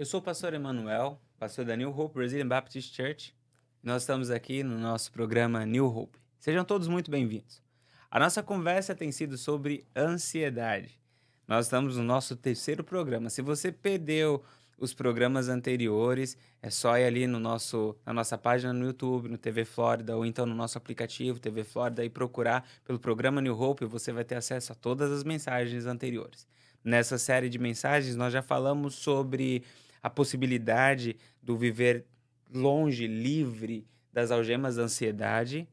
Eu sou o pastor Emanuel, pastor da New Hope Brazilian Baptist Church. Nós estamos aqui no nosso programa New Hope. Sejam todos muito bem-vindos. A nossa conversa tem sido sobre ansiedade. Nós estamos no nosso terceiro programa. Se você perdeu os programas anteriores, é só ir ali no nosso, na nossa página no YouTube, no TV Flórida, ou então no nosso aplicativo TV Flórida e procurar pelo programa New Hope, você vai ter acesso a todas as mensagens anteriores. Nessa série de mensagens, nós já falamos sobre a possibilidade do viver longe, livre das algemas da ansiedade.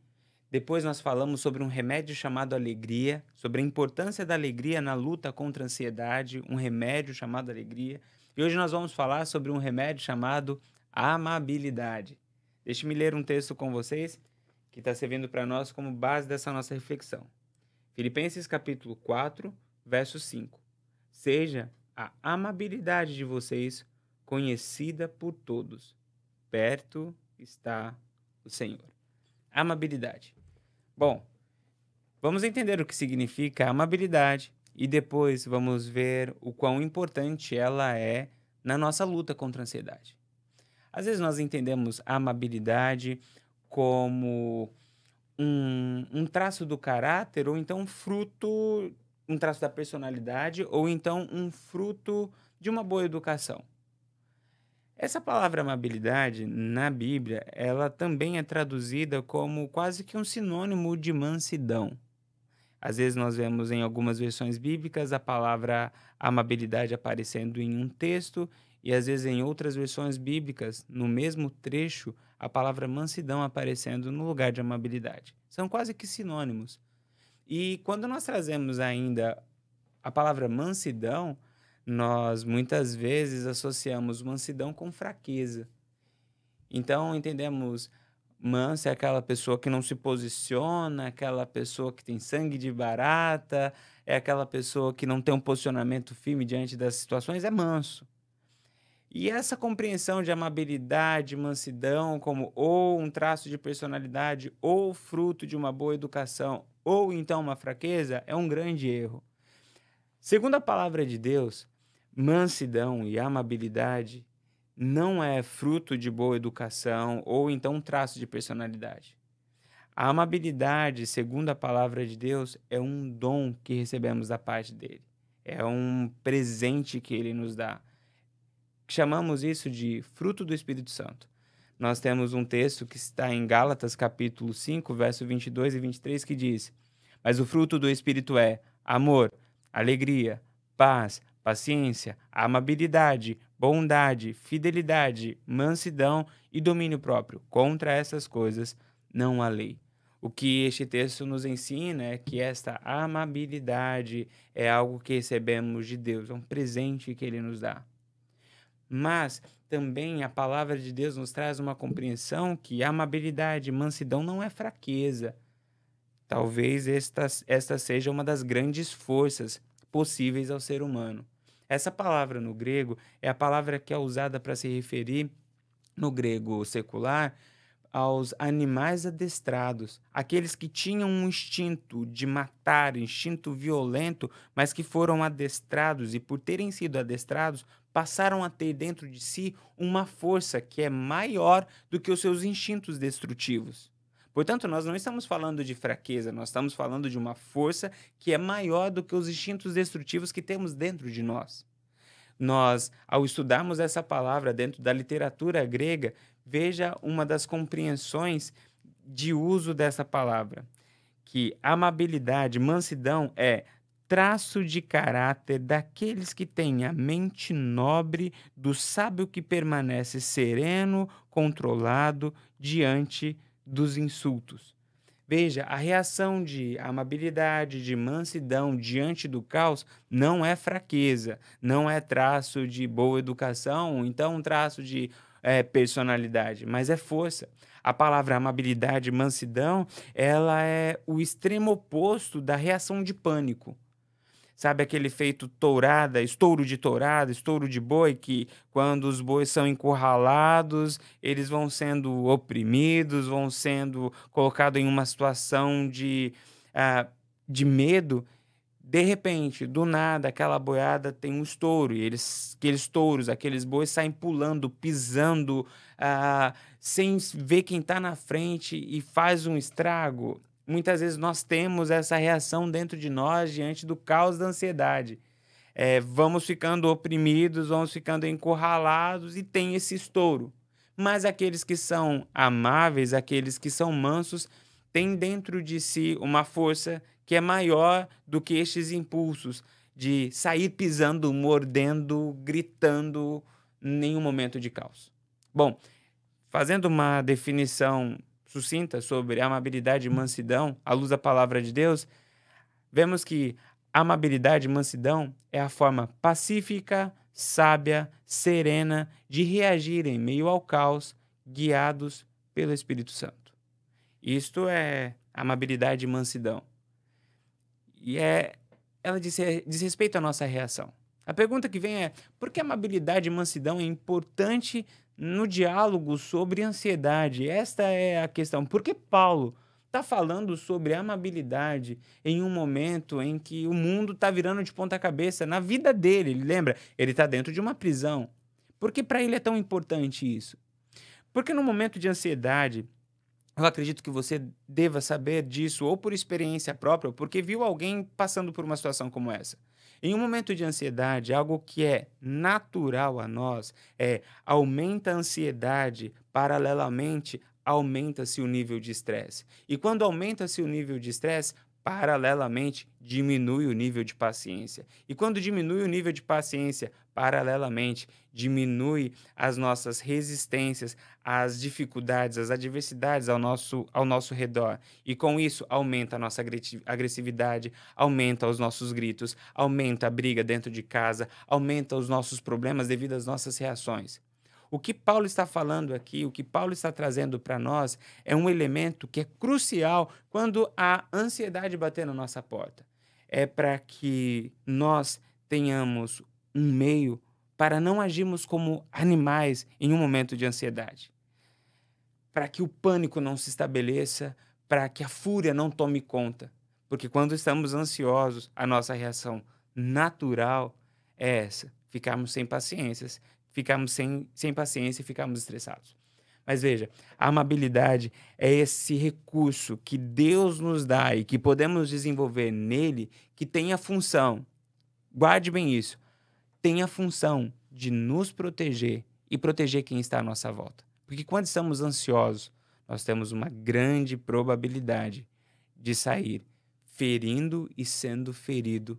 Depois nós falamos sobre um remédio chamado alegria, sobre a importância da alegria na luta contra a ansiedade, um remédio chamado alegria. E hoje nós vamos falar sobre um remédio chamado amabilidade. Deixe-me ler um texto com vocês que está servindo para nós como base dessa nossa reflexão. Filipenses capítulo 4, verso 5. Seja a amabilidade de vocês conhecida por todos. Perto está o Senhor. Amabilidade. Bom, vamos entender o que significa amabilidade e depois vamos ver o quão importante ela é na nossa luta contra a ansiedade. Às vezes nós entendemos a amabilidade como um, um traço do caráter ou então fruto, um traço da personalidade ou então um fruto de uma boa educação. Essa palavra amabilidade na Bíblia, ela também é traduzida como quase que um sinônimo de mansidão. Às vezes nós vemos em algumas versões bíblicas a palavra amabilidade aparecendo em um texto e às vezes em outras versões bíblicas, no mesmo trecho, a palavra mansidão aparecendo no lugar de amabilidade. São quase que sinônimos. E quando nós trazemos ainda a palavra mansidão, nós muitas vezes associamos mansidão com fraqueza. Então entendemos mansa é aquela pessoa que não se posiciona, aquela pessoa que tem sangue de barata, é aquela pessoa que não tem um posicionamento firme diante das situações, é manso. E essa compreensão de amabilidade, mansidão, como ou um traço de personalidade, ou fruto de uma boa educação, ou então uma fraqueza, é um grande erro. Segundo a palavra de Deus, mansidão e amabilidade não é fruto de boa educação ou então um traço de personalidade. A amabilidade, segundo a palavra de Deus, é um dom que recebemos da parte dele. É um presente que ele nos dá. Chamamos isso de fruto do Espírito Santo. Nós temos um texto que está em Gálatas, capítulo 5, verso 22 e 23, que diz: Mas o fruto do Espírito é amor, alegria, paz, paciência, amabilidade, bondade, fidelidade, mansidão e domínio próprio. Contra essas coisas não há lei. O que este texto nos ensina é que esta amabilidade é algo que recebemos de Deus, é um presente que ele nos dá. Mas também a palavra de Deus nos traz uma compreensão que amabilidade, mansidão não é fraqueza. Talvez esta, esta seja uma das grandes forças possíveis ao ser humano. Essa palavra no grego é a palavra que é usada para se referir no grego secular aos animais adestrados, aqueles que tinham um instinto de matar, instinto violento, mas que foram adestrados e por terem sido adestrados, passaram a ter dentro de si uma força que é maior do que os seus instintos destrutivos. Portanto, nós não estamos falando de fraqueza, nós estamos falando de uma força que é maior do que os instintos destrutivos que temos dentro de nós. Nós, ao estudarmos essa palavra dentro da literatura grega, veja uma das compreensões de uso dessa palavra, que amabilidade, mansidão é traço de caráter daqueles que têm a mente nobre do sábio que permanece sereno, controlado diante dos insultos. Veja, a reação de amabilidade, de mansidão diante do caos não é fraqueza, não é traço de boa educação, então traço de é, personalidade, mas é força. A palavra amabilidade, mansidão, ela é o extremo oposto da reação de pânico. Sabe aquele feito tourada, estouro de tourada, estouro de boi, que quando os bois são encurralados, eles vão sendo oprimidos, vão sendo colocados em uma situação de, uh, de medo. de repente, do nada, aquela boiada tem um estouro, e eles, aqueles touros, aqueles bois saem pulando, pisando, ah, sem ver quem está na frente e faz um estrago. Muitas vezes nós temos essa reação dentro de nós diante do caos da ansiedade. É, vamos ficando oprimidos, vamos ficando encurralados e tem esse estouro. Mas aqueles que são amáveis, aqueles que são mansos, têm dentro de si uma força que é maior do que estes impulsos de sair pisando, mordendo, gritando nenhum momento de caos. Bom, fazendo uma definição sucinta sobre amabilidade e mansidão, à luz da palavra de Deus, vemos que amabilidade e mansidão é a forma pacífica, sábia, serena de reagir em meio ao caos, guiados pelo Espírito Santo. Isto é amabilidade e mansidão. E é, ela diz, diz respeito à nossa reação. A pergunta que vem é: por que amabilidade e mansidão é importante no diálogo sobre ansiedade? Esta é a questão. Por que Paulo está falando sobre amabilidade em um momento em que o mundo está virando de ponta cabeça na vida dele? Ele lembra? Ele está dentro de uma prisão. Por que para ele é tão importante isso? Porque no momento de ansiedade, eu acredito que você deva saber disso, ou por experiência própria, ou porque viu alguém passando por uma situação como essa. Em um momento de ansiedade, algo que é natural a nós é aumenta a ansiedade, paralelamente aumenta-se o nível de estresse. E quando aumenta-se o nível de estresse, paralelamente diminui o nível de paciência. E quando diminui o nível de paciência, paralelamente diminui as nossas resistências às dificuldades, às adversidades ao nosso, ao nosso redor. E com isso aumenta a nossa agressividade, aumenta os nossos gritos, aumenta a briga dentro de casa, aumenta os nossos problemas devido às nossas reações. O que Paulo está falando aqui, o que Paulo está trazendo para nós, é um elemento que é crucial quando a ansiedade bater na nossa porta. É para que nós tenhamos um meio para não agirmos como animais em um momento de ansiedade. Para que o pânico não se estabeleça, para que a fúria não tome conta. Porque quando estamos ansiosos, a nossa reação natural é essa: ficarmos sem paciências, ficarmos sem, sem paciência e ficarmos estressados. Mas veja, a amabilidade é esse recurso que Deus nos dá e que podemos desenvolver nele, que tem a função, guarde bem isso, tem a função de nos proteger e proteger quem está à nossa volta. Porque quando estamos ansiosos, nós temos uma grande probabilidade de sair ferindo e sendo ferido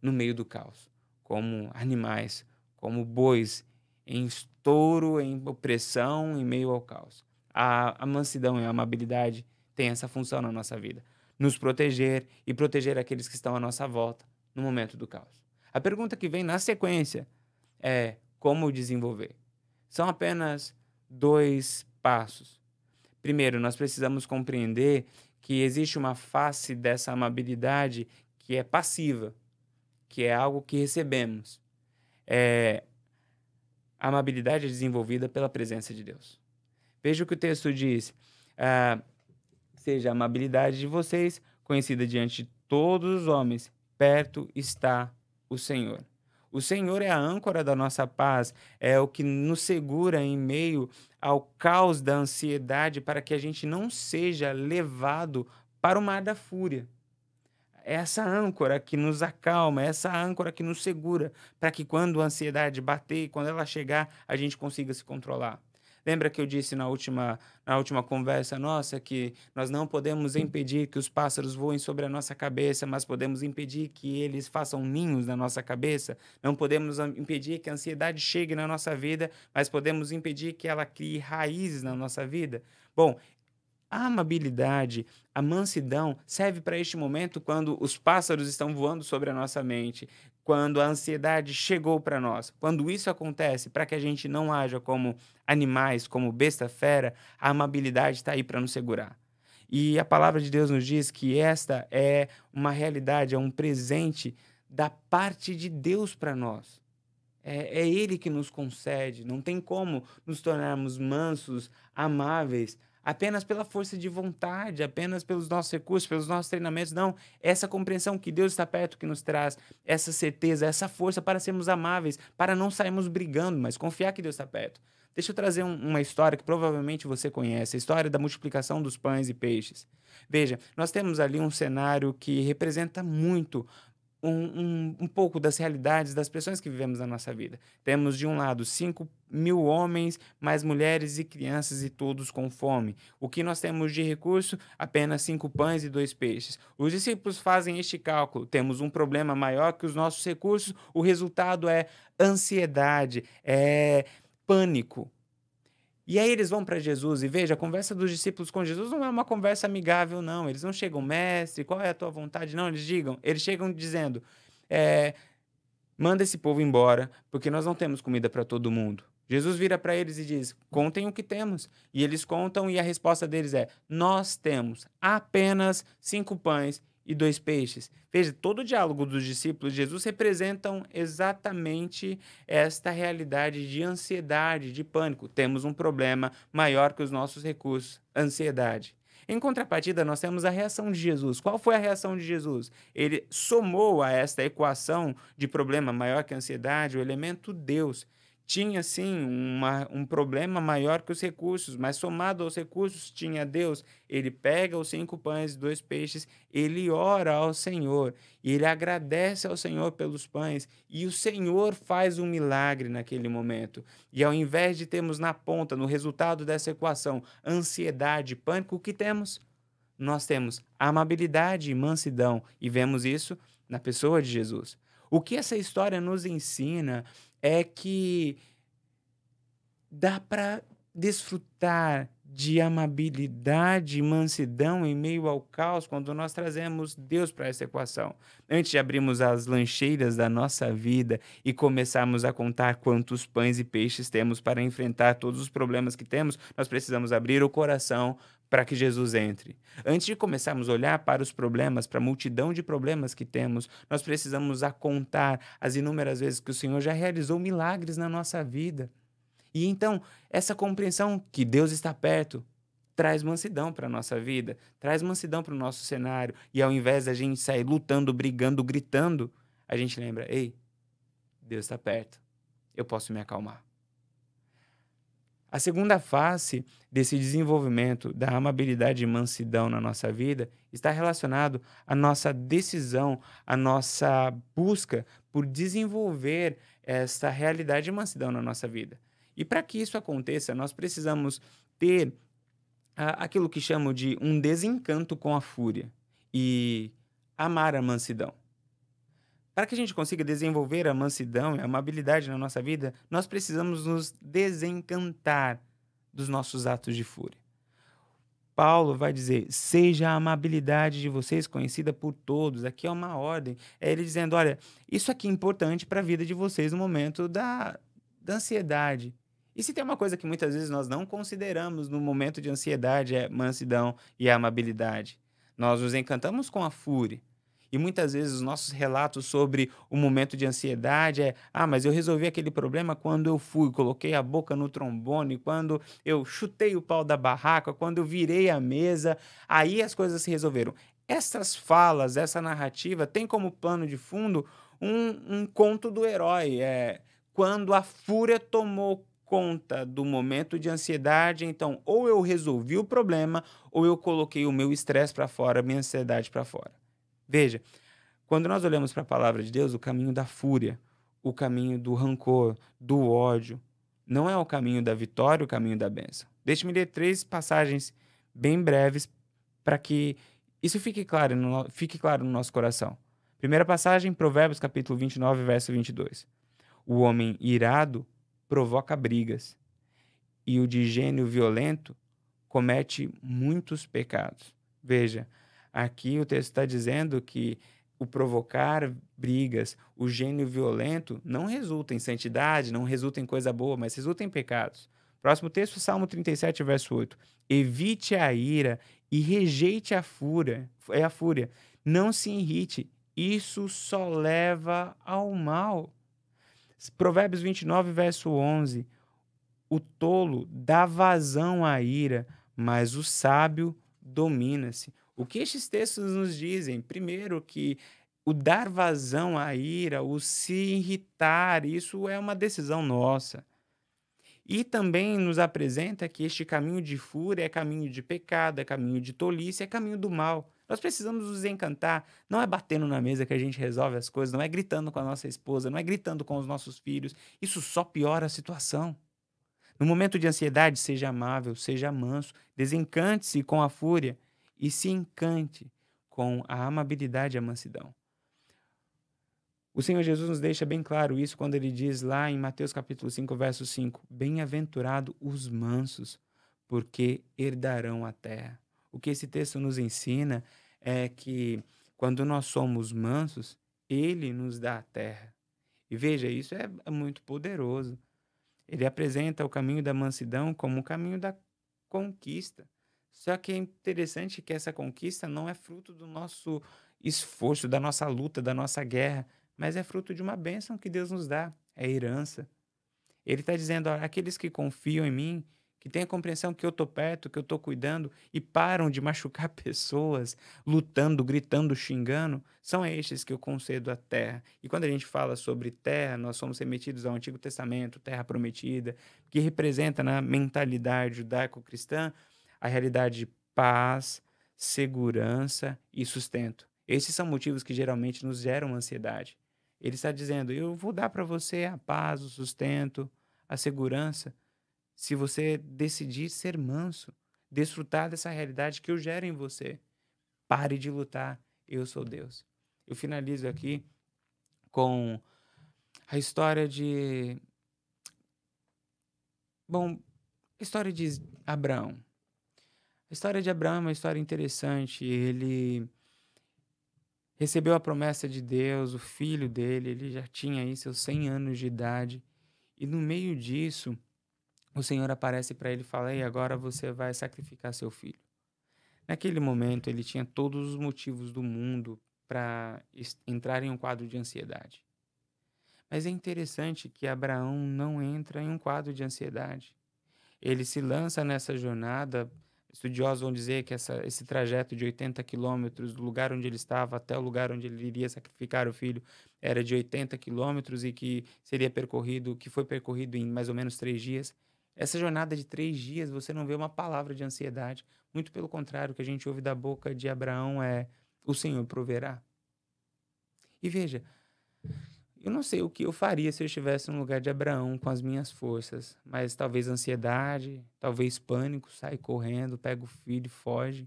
no meio do caos, como animais, como bois em estouro, em opressão, em meio ao caos. A, a mansidão e a amabilidade têm essa função na nossa vida. Nos proteger e proteger aqueles que estão à nossa volta no momento do caos. A pergunta que vem na sequência é como desenvolver. São apenas dois passos. Primeiro, nós precisamos compreender que existe uma face dessa amabilidade que é passiva, que é algo que recebemos. É, a amabilidade é desenvolvida pela presença de Deus. Veja o que o texto diz. Ah, seja a amabilidade de vocês conhecida diante de todos os homens, perto está o Senhor. O Senhor é a âncora da nossa paz, é o que nos segura em meio ao caos da ansiedade para que a gente não seja levado para o mar da fúria essa âncora que nos acalma, é essa âncora que nos segura, para que quando a ansiedade bater, quando ela chegar, a gente consiga se controlar. Lembra que eu disse na última, na última conversa nossa que nós não podemos impedir que os pássaros voem sobre a nossa cabeça, mas podemos impedir que eles façam ninhos na nossa cabeça? Não podemos impedir que a ansiedade chegue na nossa vida, mas podemos impedir que ela crie raízes na nossa vida? Bom, a amabilidade, a mansidão serve para este momento quando os pássaros estão voando sobre a nossa mente, quando a ansiedade chegou para nós. Quando isso acontece, para que a gente não haja como animais, como besta fera, a amabilidade está aí para nos segurar. E a palavra de Deus nos diz que esta é uma realidade, é um presente da parte de Deus para nós. É, é Ele que nos concede. Não tem como nos tornarmos mansos, amáveis, apenas pela força de vontade, apenas pelos nossos recursos, pelos nossos treinamentos. Não, essa compreensão que Deus está perto que nos traz essa certeza, essa força para sermos amáveis, para não sairmos brigando, mas confiar que Deus está perto. Deixa eu trazer um, uma história que provavelmente você conhece, a história da multiplicação dos pães e peixes. Veja, nós temos ali um cenário que representa muito um, um, um, pouco das realidades, das pressões que vivemos na nossa vida. Temos, de um lado, 5 mil homens, mais mulheres e crianças, e todos com fome. O que nós temos de recurso? Apenas cinco pães e dois peixes. Os discípulos fazem este cálculo. Temos um problema maior que os nossos recursos. O resultado é ansiedade, é pânico. E aí eles vão para Jesus e veja, a conversa dos discípulos com Jesus não é uma conversa amigável, não. Eles não chegam, mestre, qual é a tua vontade? Não, eles digam, eles chegam dizendo, é, manda esse povo embora, porque nós não temos comida para todo mundo. Jesus vira para eles e diz: contem o que temos. E eles contam, e a resposta deles é: nós temos apenas cinco pães e dois peixes. Veja, todo o diálogo dos discípulos de Jesus representam exatamente esta realidade de ansiedade, de pânico. Temos um problema maior que os nossos recursos, ansiedade. Em contrapartida, nós temos a reação de Jesus. Qual foi a reação de Jesus? Ele somou a esta equação de problema maior que a ansiedade o elemento Deus tinha sim uma, um problema maior que os recursos, mas somado aos recursos tinha Deus. Ele pega os cinco pães e dois peixes, ele ora ao Senhor, e ele agradece ao Senhor pelos pães, e o Senhor faz um milagre naquele momento. E ao invés de termos na ponta, no resultado dessa equação, ansiedade, pânico, o que temos? Nós temos amabilidade e mansidão, e vemos isso na pessoa de Jesus. O que essa história nos ensina é que dá para desfrutar de amabilidade e mansidão em meio ao caos quando nós trazemos Deus para essa equação. Antes de abrirmos as lancheiras da nossa vida e começarmos a contar quantos pães e peixes temos para enfrentar todos os problemas que temos, nós precisamos abrir o coração para que Jesus entre. Antes de começarmos a olhar para os problemas, para a multidão de problemas que temos, nós precisamos a contar as inúmeras vezes que o Senhor já realizou milagres na nossa vida. E então, essa compreensão que Deus está perto traz mansidão para a nossa vida, traz mansidão para o nosso cenário. E ao invés da gente sair lutando, brigando, gritando, a gente lembra: ei, Deus está perto, eu posso me acalmar. A segunda face desse desenvolvimento da amabilidade e mansidão na nossa vida está relacionado à nossa decisão, à nossa busca por desenvolver essa realidade de mansidão na nossa vida. E para que isso aconteça, nós precisamos ter ah, aquilo que chamo de um desencanto com a fúria e amar a mansidão. Para que a gente consiga desenvolver a mansidão e a amabilidade na nossa vida, nós precisamos nos desencantar dos nossos atos de fúria. Paulo vai dizer: seja a amabilidade de vocês conhecida por todos. Aqui é uma ordem. É ele dizendo: olha, isso aqui é importante para a vida de vocês no momento da, da ansiedade. E se tem uma coisa que muitas vezes nós não consideramos no momento de ansiedade é mansidão e amabilidade. Nós nos encantamos com a fúria. E muitas vezes os nossos relatos sobre o momento de ansiedade é: ah, mas eu resolvi aquele problema quando eu fui, coloquei a boca no trombone, quando eu chutei o pau da barraca, quando eu virei a mesa, aí as coisas se resolveram. Essas falas, essa narrativa tem como plano de fundo um, um conto do herói. É quando a fúria tomou conta do momento de ansiedade, então ou eu resolvi o problema ou eu coloquei o meu estresse para fora, minha ansiedade para fora. Veja, quando nós olhamos para a palavra de Deus, o caminho da fúria, o caminho do rancor, do ódio, não é o caminho da vitória, o caminho da bênção. Deixe-me ler três passagens bem breves para que isso fique claro, no, fique claro no nosso coração. Primeira passagem, Provérbios capítulo 29, verso 22. O homem irado provoca brigas, e o de gênio violento comete muitos pecados. Veja, Aqui o texto está dizendo que o provocar brigas, o gênio violento, não resulta em santidade, não resulta em coisa boa, mas resulta em pecados. Próximo texto, Salmo 37, verso 8. Evite a ira e rejeite a fúria, é a fúria. Não se irrite, isso só leva ao mal. Provérbios 29, verso 11. O tolo dá vazão à ira, mas o sábio domina-se. O que estes textos nos dizem? Primeiro, que o dar vazão à ira, o se irritar, isso é uma decisão nossa. E também nos apresenta que este caminho de fúria é caminho de pecado, é caminho de tolice, é caminho do mal. Nós precisamos nos encantar. Não é batendo na mesa que a gente resolve as coisas, não é gritando com a nossa esposa, não é gritando com os nossos filhos. Isso só piora a situação. No momento de ansiedade, seja amável, seja manso, desencante-se com a fúria e se encante com a amabilidade e a mansidão. O Senhor Jesus nos deixa bem claro isso quando ele diz lá em Mateus capítulo 5, verso 5: Bem-aventurado os mansos, porque herdarão a terra. O que esse texto nos ensina é que quando nós somos mansos, ele nos dá a terra. E veja, isso é, muito poderoso. Ele apresenta o caminho da mansidão como o caminho da conquista. Só que é interessante que essa conquista não é fruto do nosso esforço, da nossa luta, da nossa guerra, mas é fruto de uma bênção que Deus nos dá, é herança. Ele está dizendo: ó, aqueles que confiam em mim, que têm a compreensão que eu estou perto, que eu estou cuidando e param de machucar pessoas, lutando, gritando, xingando, são estes que eu concedo a terra. E quando a gente fala sobre terra, nós somos remetidos ao Antigo Testamento, terra prometida, que representa na mentalidade judaico-cristã a realidade de paz, segurança e sustento. Esses são motivos que geralmente nos geram ansiedade. Ele está dizendo: eu vou dar para você a paz, o sustento, a segurança se você decidir ser manso, desfrutar dessa realidade que eu gero em você. Pare de lutar, eu sou Deus. Eu finalizo aqui com a história de. Bom, a história de Abraão. A história de Abraão é uma história interessante. Ele recebeu a promessa de Deus, o filho dele, ele já tinha aí seus 100 anos de idade. E no meio disso, o Senhor aparece para ele e fala: E agora você vai sacrificar seu filho. Naquele momento, ele tinha todos os motivos do mundo para entrar em um quadro de ansiedade. Mas é interessante que Abraão não entra em um quadro de ansiedade. Ele se lança nessa jornada. Estudiosos vão dizer que essa, esse trajeto de 80 quilômetros, do lugar onde ele estava até o lugar onde ele iria sacrificar o filho, era de 80 quilômetros e que seria percorrido, que foi percorrido em mais ou menos três dias. Essa jornada de três dias, você não vê uma palavra de ansiedade. Muito pelo contrário, o que a gente ouve da boca de Abraão é: o Senhor proverá. E veja, eu não sei o que eu faria se eu estivesse no lugar de Abraão com as minhas forças, mas talvez ansiedade, talvez pânico, sai correndo, pega o filho foge.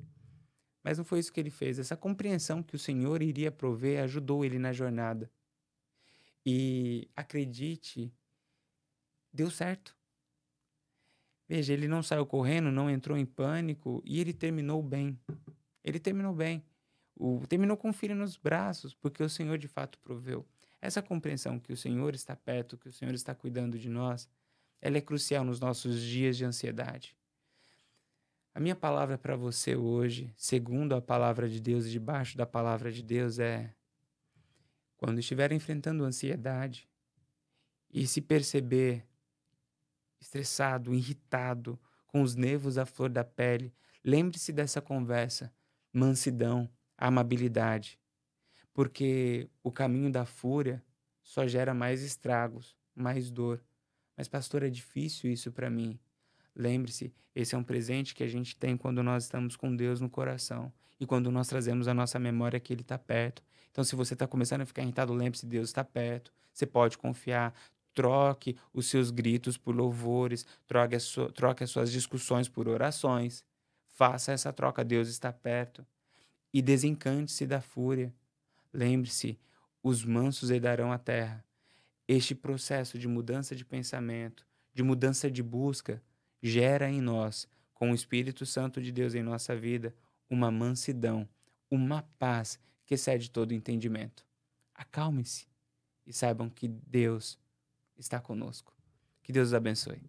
Mas não foi isso que ele fez. Essa compreensão que o Senhor iria prover ajudou ele na jornada. E acredite, deu certo. Veja, ele não saiu correndo, não entrou em pânico e ele terminou bem. Ele terminou bem. O, terminou com o filho nos braços, porque o Senhor de fato proveu. Essa compreensão que o Senhor está perto, que o Senhor está cuidando de nós, ela é crucial nos nossos dias de ansiedade. A minha palavra para você hoje, segundo a palavra de Deus e debaixo da palavra de Deus, é: quando estiver enfrentando ansiedade e se perceber estressado, irritado, com os nervos à flor da pele, lembre-se dessa conversa, mansidão, amabilidade. Porque o caminho da fúria só gera mais estragos, mais dor. Mas, pastor, é difícil isso para mim. Lembre-se, esse é um presente que a gente tem quando nós estamos com Deus no coração e quando nós trazemos a nossa memória que Ele está perto. Então, se você está começando a ficar irritado, lembre-se, Deus está perto. Você pode confiar. Troque os seus gritos por louvores, troque, sua, troque as suas discussões por orações. Faça essa troca, Deus está perto. E desencante-se da fúria. Lembre-se, os mansos herdarão a terra. Este processo de mudança de pensamento, de mudança de busca, gera em nós, com o Espírito Santo de Deus em nossa vida, uma mansidão, uma paz que excede todo entendimento. Acalme-se e saibam que Deus está conosco. Que Deus os abençoe.